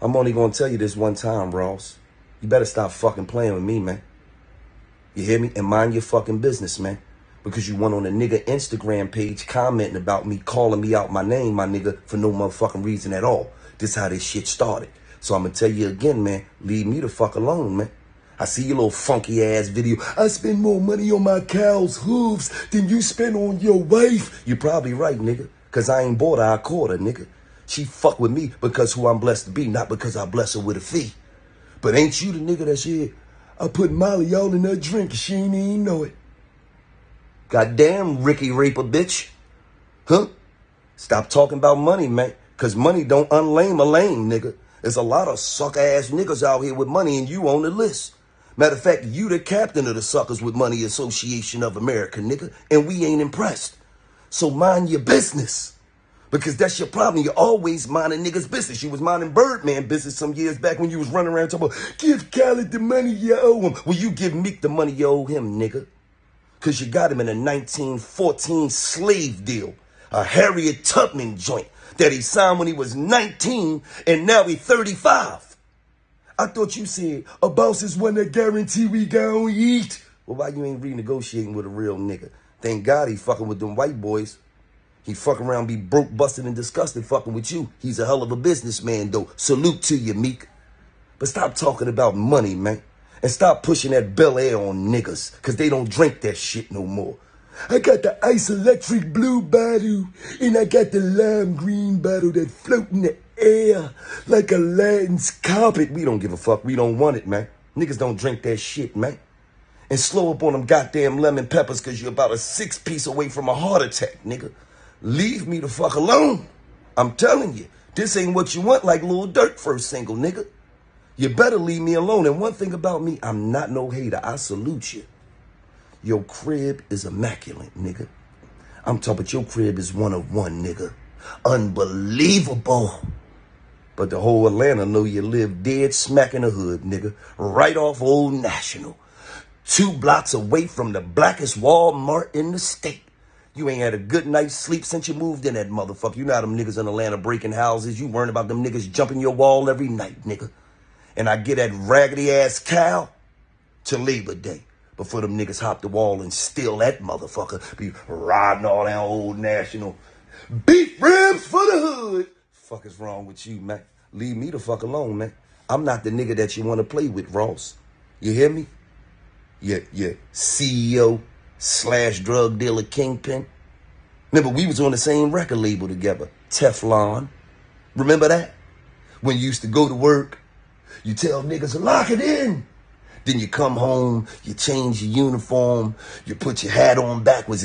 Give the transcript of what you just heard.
I'm only gonna tell you this one time, Ross. You better stop fucking playing with me, man. You hear me? And mind your fucking business, man. Because you went on a nigga Instagram page commenting about me, calling me out my name, my nigga, for no motherfucking reason at all. This how this shit started. So I'm gonna tell you again, man, leave me the fuck alone, man. I see your little funky ass video. I spend more money on my cow's hooves than you spend on your wife. You're probably right, nigga. Cause I ain't bought caught her, nigga. She fuck with me because who I'm blessed to be, not because I bless her with a fee. But ain't you the nigga that said, I put Molly all in her drink and she ain't even know it. Goddamn Ricky Raper bitch. Huh? Stop talking about money, man. Cause money don't unlame a lame, nigga. There's a lot of sucker ass niggas out here with money and you on the list. Matter of fact, you the captain of the Suckers with Money Association of America, nigga, and we ain't impressed. So mind your business. Because that's your problem. You're always minding niggas' business. You was minding Birdman business some years back when you was running around talking about, give Khaled the money you owe him. Well, you give Meek the money you owe him, nigga. Because you got him in a 1914 slave deal, a Harriet Tubman joint that he signed when he was 19 and now he's 35. I thought you said a boss is one that guarantee we gon' eat. Well, why you ain't renegotiating with a real nigga? Thank God he fucking with them white boys. He fuck around, be broke, busted, and disgusted fucking with you. He's a hell of a businessman, though. Salute to you, Meek. But stop talking about money, man. And stop pushing that Belaire on niggas, because they don't drink that shit no more. I got the ice electric blue bottle, and I got the lime green bottle that float in the air like Aladdin's carpet. We don't give a fuck. We don't want it, man. Niggas don't drink that shit, man. And slow up on them goddamn lemon peppers because you're about a six piece away from a heart attack, nigga. Leave me the fuck alone. I'm telling you, this ain't what you want like Lil Durk first single, nigga. You better leave me alone. And one thing about me, I'm not no hater. I salute you. Your crib is immaculate, nigga. I'm talking about your crib is one of one, nigga. Unbelievable. But the whole Atlanta know you live dead smack in the hood, nigga. Right off Old National. Two blocks away from the blackest Walmart in the state. You ain't had a good night's sleep since you moved in that motherfucker. You know how them niggas in Atlanta breaking houses. You worrying about them niggas jumping your wall every night, nigga. And I get that raggedy ass cow to Labor Day before them niggas hop the wall and steal that motherfucker. Be riding all that old national beef ribs for the hood. Fuck is wrong with you, man? Leave me the fuck alone, man. I'm not the nigga that you want to play with, Ross. You hear me? Yeah, yeah. CEO slash drug dealer kingpin. Remember, we was on the same record label together, Teflon. Remember that? When you used to go to work, you tell niggas, lock it in. Then you come home, you change your uniform, you put your hat on backwards.